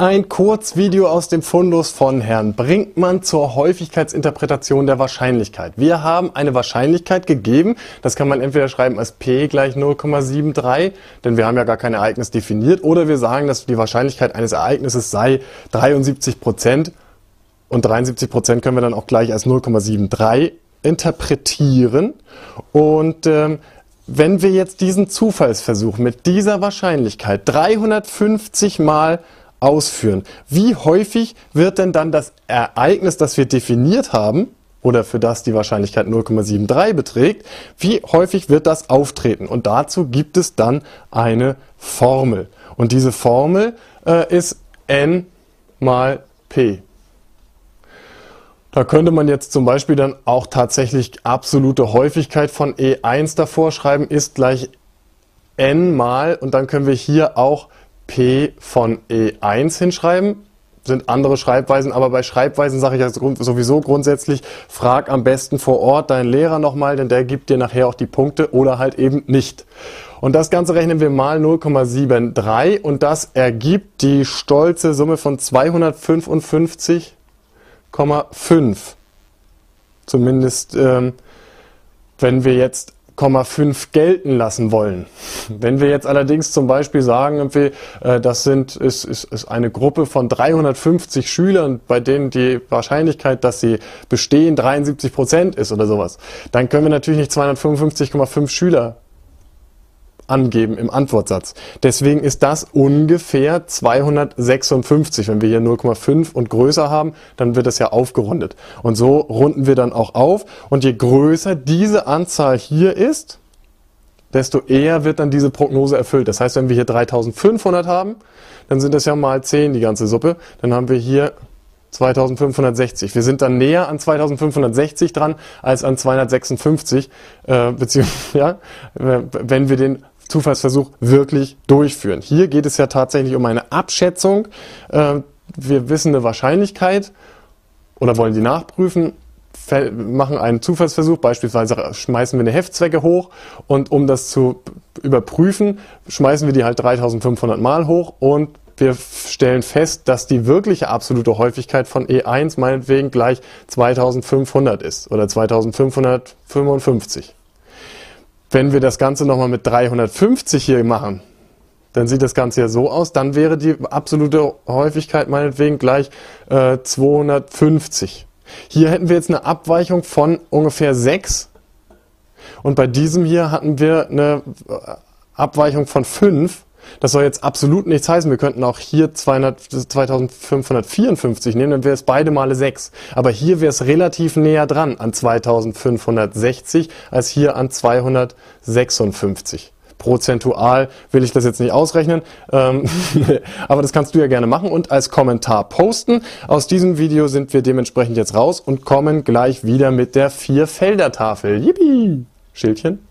Ein Kurzvideo aus dem Fundus von Herrn Brinkmann zur Häufigkeitsinterpretation der Wahrscheinlichkeit. Wir haben eine Wahrscheinlichkeit gegeben, das kann man entweder schreiben als p gleich 0,73, denn wir haben ja gar kein Ereignis definiert, oder wir sagen, dass die Wahrscheinlichkeit eines Ereignisses sei 73 Prozent. Und 73 Prozent können wir dann auch gleich als 0,73 interpretieren. Und ähm, wenn wir jetzt diesen Zufallsversuch mit dieser Wahrscheinlichkeit 350 Mal ausführen. Wie häufig wird denn dann das Ereignis, das wir definiert haben, oder für das die Wahrscheinlichkeit 0,73 beträgt, wie häufig wird das auftreten? Und dazu gibt es dann eine Formel. Und diese Formel äh, ist n mal p. Da könnte man jetzt zum Beispiel dann auch tatsächlich absolute Häufigkeit von E1 davor schreiben, ist gleich n mal und dann können wir hier auch P von E1 hinschreiben. Sind andere Schreibweisen, aber bei Schreibweisen sage ich also sowieso grundsätzlich, frag am besten vor Ort deinen Lehrer nochmal, denn der gibt dir nachher auch die Punkte oder halt eben nicht. Und das Ganze rechnen wir mal 0,73 und das ergibt die stolze Summe von 255,5. Zumindest ähm, wenn wir jetzt 0,5 gelten lassen wollen. Wenn wir jetzt allerdings zum Beispiel sagen, äh, das sind, ist, ist, ist eine Gruppe von 350 Schülern, bei denen die Wahrscheinlichkeit, dass sie bestehen, 73 Prozent ist oder sowas, dann können wir natürlich nicht 255,5 Schüler angeben im Antwortsatz. Deswegen ist das ungefähr 256. Wenn wir hier 0,5 und größer haben, dann wird das ja aufgerundet. Und so runden wir dann auch auf. Und je größer diese Anzahl hier ist, desto eher wird dann diese Prognose erfüllt. Das heißt, wenn wir hier 3500 haben, dann sind das ja mal 10 die ganze Suppe. Dann haben wir hier 2560. Wir sind dann näher an 2560 dran als an 256, äh, beziehungsweise ja, wenn wir den Zufallsversuch wirklich durchführen. Hier geht es ja tatsächlich um eine Abschätzung. Äh, wir wissen eine Wahrscheinlichkeit oder wollen die nachprüfen, machen einen Zufallsversuch, beispielsweise schmeißen wir eine Heftzwecke hoch und um das zu überprüfen, schmeißen wir die halt 3500 Mal hoch und wir stellen fest, dass die wirkliche absolute Häufigkeit von E1 meinetwegen gleich 2500 ist oder 2555. Wenn wir das Ganze nochmal mit 350 hier machen, dann sieht das Ganze ja so aus, dann wäre die absolute Häufigkeit meinetwegen gleich äh, 250. Hier hätten wir jetzt eine Abweichung von ungefähr 6 und bei diesem hier hatten wir eine Abweichung von 5 das soll jetzt absolut nichts heißen. Wir könnten auch hier 200, 2554 nehmen, dann wäre es beide Male 6. Aber hier wäre es relativ näher dran an 2560 als hier an 256 prozentual will ich das jetzt nicht ausrechnen, ähm, aber das kannst du ja gerne machen und als Kommentar posten. Aus diesem Video sind wir dementsprechend jetzt raus und kommen gleich wieder mit der Vier-Felder-Tafel. Yippie! Schildchen.